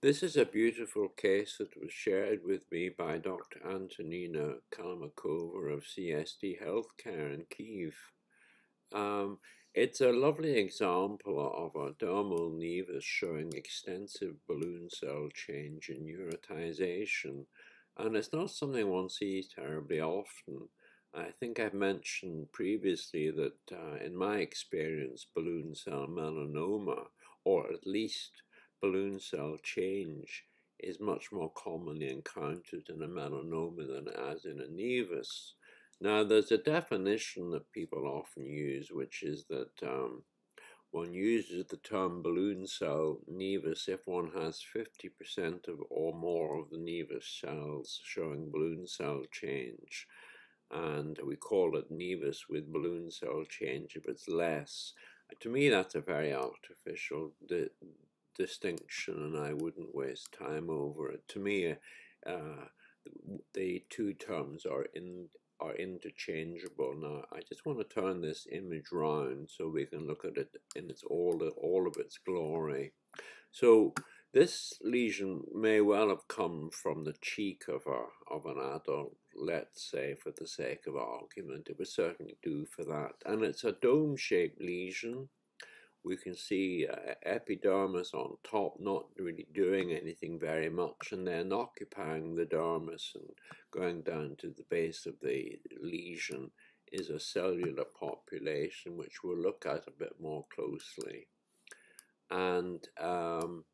This is a beautiful case that was shared with me by Dr. Antonina Kalmykova of CSD Healthcare in Kiev. Um, it's a lovely example of a dermal nevus showing extensive balloon cell change in neurotization, and it's not something one sees terribly often. I think I've mentioned previously that uh, in my experience, balloon cell melanoma, or at least balloon cell change is much more commonly encountered in a melanoma than as in a nevus. Now, there's a definition that people often use, which is that um, one uses the term balloon cell nevus if one has 50% of or more of the nevus cells showing balloon cell change. And we call it nevus with balloon cell change if it's less. To me, that's a very artificial distinction, and I wouldn't waste time over it. To me, uh, the two terms are in are interchangeable. Now, I just want to turn this image round so we can look at it in its all all of its glory. So this lesion may well have come from the cheek of a of an adult. Let's say, for the sake of argument, it would certainly do for that. And it's a dome-shaped lesion we can see uh, epidermis on top not really doing anything very much and then occupying the dermis and going down to the base of the lesion is a cellular population which we'll look at a bit more closely. And um,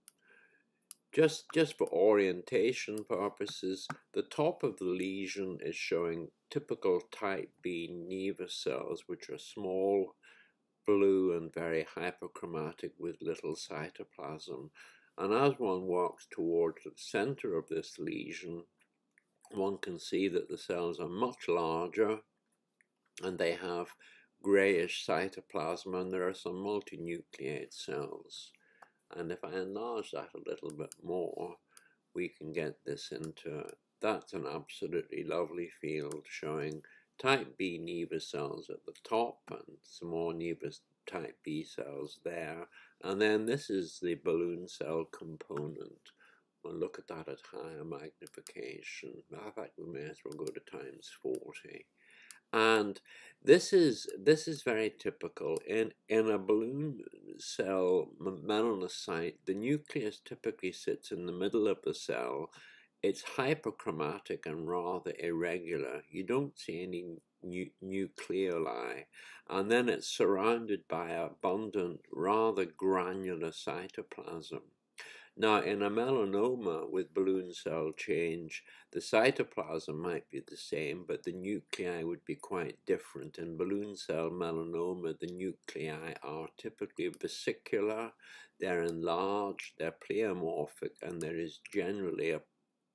just, just for orientation purposes, the top of the lesion is showing typical type B nevus cells, which are small blue and very hyperchromatic with little cytoplasm. And as one walks towards the center of this lesion, one can see that the cells are much larger and they have grayish cytoplasm and there are some multinucleate cells. And if I enlarge that a little bit more, we can get this into, that's an absolutely lovely field showing type B nevus cells at the top and some more nevus type B cells there. And then this is the balloon cell component. We'll look at that at higher magnification. In fact, we may as well go to times 40. And this is this is very typical. In in a balloon cell melanocyte, the nucleus typically sits in the middle of the cell it's hyperchromatic and rather irregular. You don't see any nu nucleoli. And then it's surrounded by abundant, rather granular cytoplasm. Now, in a melanoma with balloon cell change, the cytoplasm might be the same, but the nuclei would be quite different. In balloon cell melanoma, the nuclei are typically vesicular, they're enlarged, they're pleomorphic, and there is generally a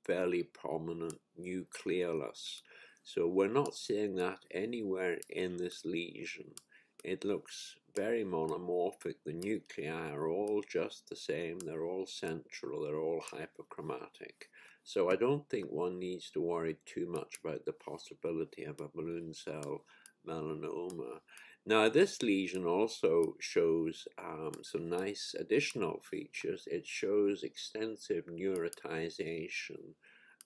fairly prominent nucleolus. So we're not seeing that anywhere in this lesion. It looks very monomorphic. The nuclei are all just the same. They're all central. They're all hyperchromatic. So I don't think one needs to worry too much about the possibility of a balloon cell melanoma. Now, this lesion also shows um, some nice additional features. It shows extensive neurotization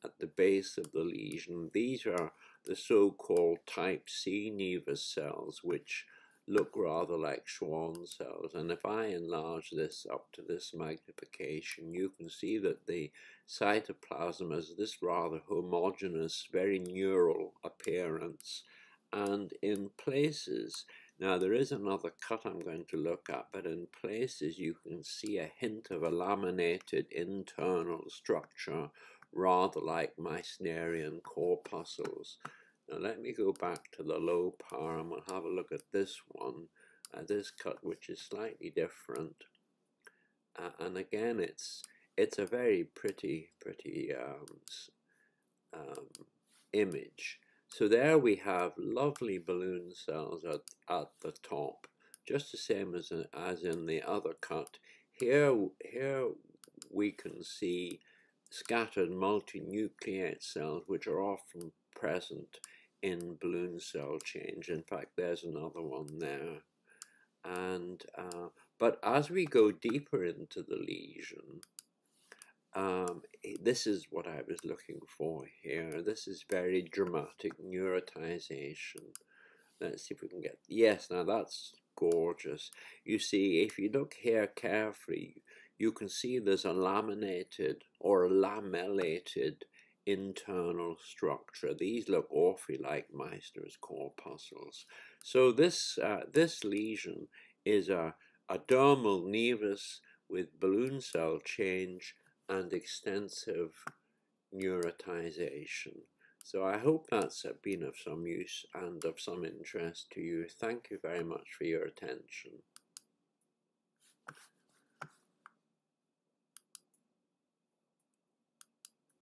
at the base of the lesion. These are the so-called type C nevus cells, which look rather like Schwann cells. And if I enlarge this up to this magnification, you can see that the cytoplasm has this rather homogeneous, very neural appearance. And in places, now there is another cut I'm going to look at, but in places you can see a hint of a laminated internal structure, rather like Meissnerian corpuscles. Now let me go back to the low power and we'll have a look at this one, uh, this cut which is slightly different. Uh, and again it's it's a very pretty, pretty um, um, image. So there we have lovely balloon cells at, at the top, just the same as, in, as in the other cut. Here, here we can see scattered multinucleate cells, which are often present in balloon cell change. In fact, there's another one there. And uh, but as we go deeper into the lesion, um, this is what I was looking for here. This is very dramatic neurotization. Let's see if we can get, yes, now that's gorgeous. You see, if you look here carefully, you can see there's a laminated or a lamellated internal structure. These look awfully like Meissner's corpuscles. So this, uh, this lesion is a, a dermal nevus with balloon cell change and extensive neurotization. So I hope that's been of some use and of some interest to you. Thank you very much for your attention.